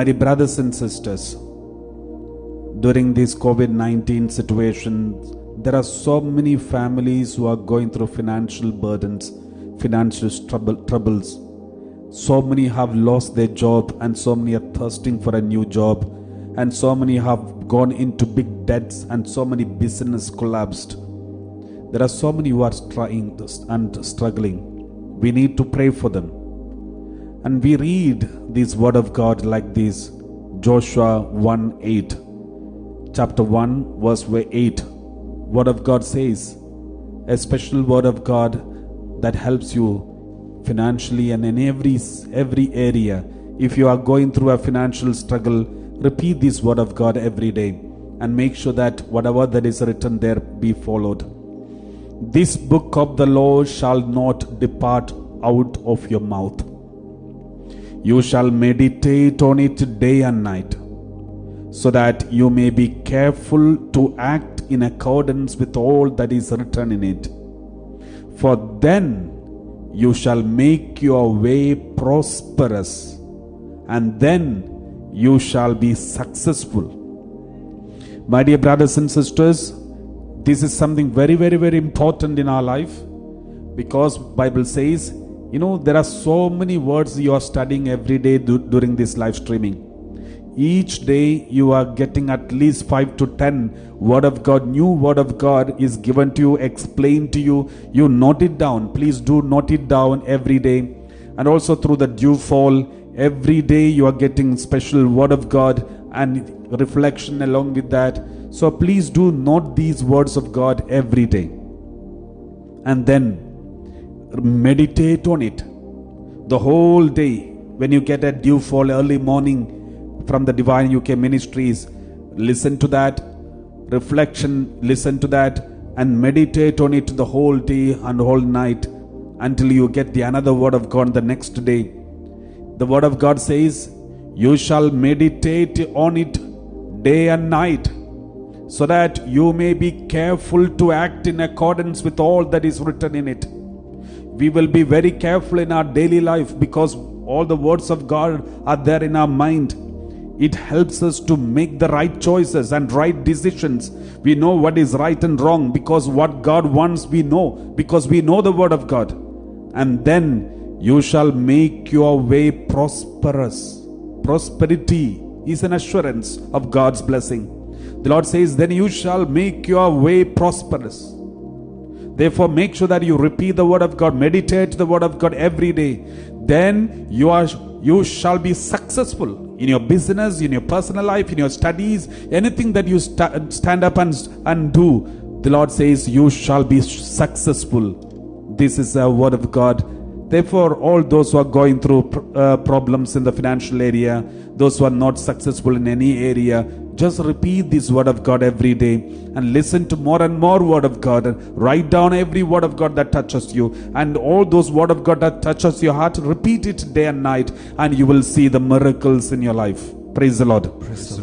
My brothers and sisters, during this COVID 19 situation, there are so many families who are going through financial burdens, financial trouble, troubles. So many have lost their job, and so many are thirsting for a new job, and so many have gone into big debts, and so many business collapsed. There are so many who are trying and struggling. We need to pray for them. And we read this word of God like this Joshua 1 8. Chapter 1, verse 8. Word of God says, a special word of God that helps you financially and in every every area. If you are going through a financial struggle, repeat this word of God every day and make sure that whatever that is written there be followed. This book of the law shall not depart out of your mouth you shall meditate on it day and night, so that you may be careful to act in accordance with all that is written in it. For then you shall make your way prosperous, and then you shall be successful. My dear brothers and sisters, this is something very, very, very important in our life because Bible says you know, there are so many words you are studying every day during this live streaming. Each day you are getting at least 5 to 10 word of God, new word of God is given to you, explained to you. You note it down. Please do note it down every day. And also through the Dewfall, every day you are getting special word of God and reflection along with that. So please do note these words of God every day. And then meditate on it the whole day. When you get a Dewfall early morning from the Divine UK Ministries, listen to that reflection, listen to that, and meditate on it the whole day and whole night until you get the another word of God the next day. The word of God says, You shall meditate on it day and night, so that you may be careful to act in accordance with all that is written in it we will be very careful in our daily life because all the words of God are there in our mind. It helps us to make the right choices and right decisions. We know what is right and wrong because what God wants we know because we know the word of God. And then you shall make your way prosperous. Prosperity is an assurance of God's blessing. The Lord says, Then you shall make your way prosperous. Therefore, make sure that you repeat the word of God, meditate the word of God every day. Then you are you shall be successful in your business, in your personal life, in your studies, anything that you st- stand up and, and do. The Lord says, You shall be successful. This is a word of God. Therefore, all those who are going through uh, problems in the financial area, those who are not successful in any area, just repeat this word of God every day and listen to more and more word of God. And write down every word of God that touches you and all those word of God that touches your heart repeat it day and night and you will see the miracles in your life. Praise the lord. Praise